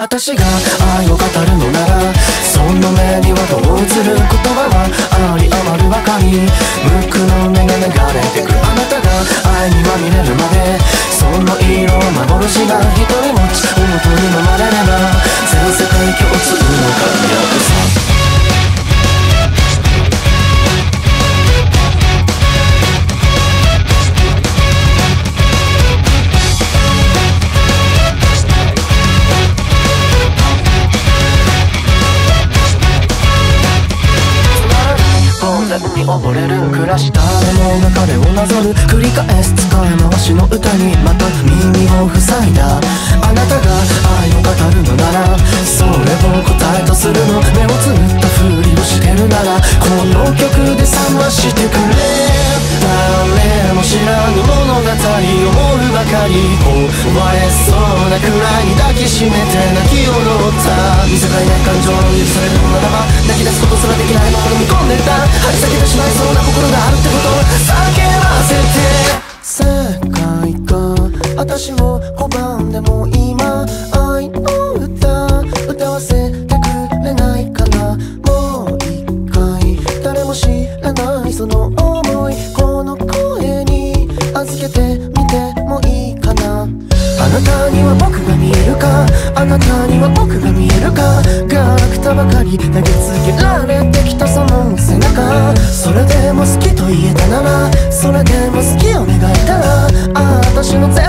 私が愛を語るのならその目にはどう映る言葉はあり余るばかり無垢の目が流れに溺れる暮らした誰の中でをなぞる繰り返す使い回しの歌にまた耳を塞いだあなたが愛を語るのならそれを答えとするの目をつぶったふりをしてるならこの曲で覚ましてくれ。り壊れそうなくらいに抱きしめて泣き踊った。見せたいない感情を許されるのならば泣き出すことすらできないまま飲み込んでた。張り裂けてしまいそうな心があるってことを叫ばせて。あなたには僕が見えるか？ガラクタばかり投げつけられてきたその背中。それでも好きと言えたならそれでも好きを願えたらああ私の全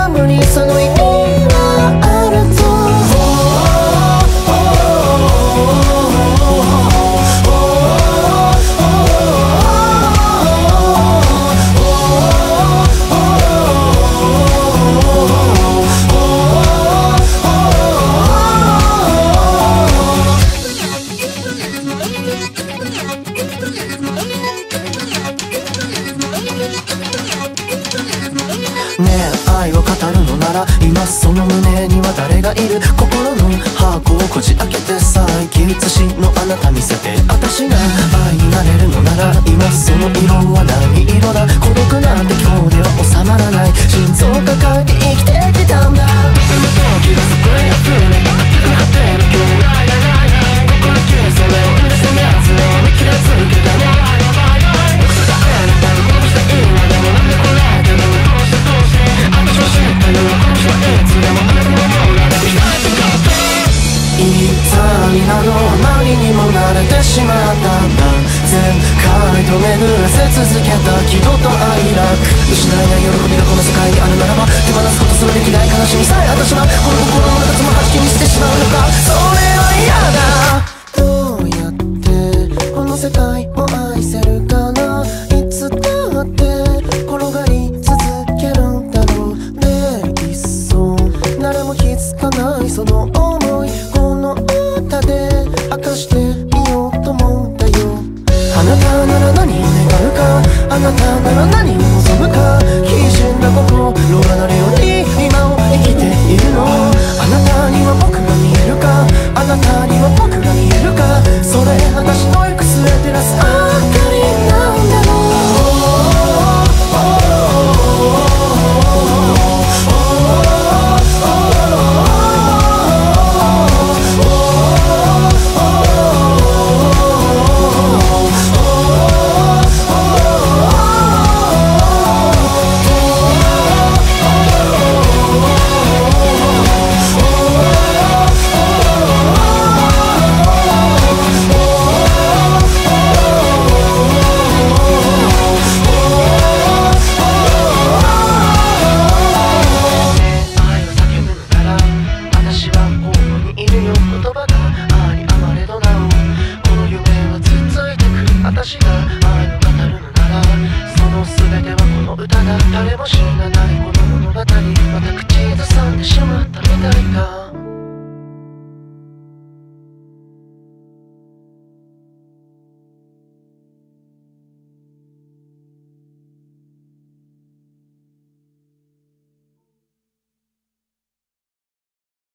ねえ愛を語るのなら今その胸には誰がいる？心の箱をこじ開けて再起写しのあなた見せて私が愛になれるのなら今その色は何色だ？孤独なんて今日と巡らせ続けた喜怒と哀楽。失えない喜びがこの世界にあるならば手放すことすらできない悲しみさえ私はこの心の中つも吐きにしてしまうのか。口ずさんでしまったみたいだ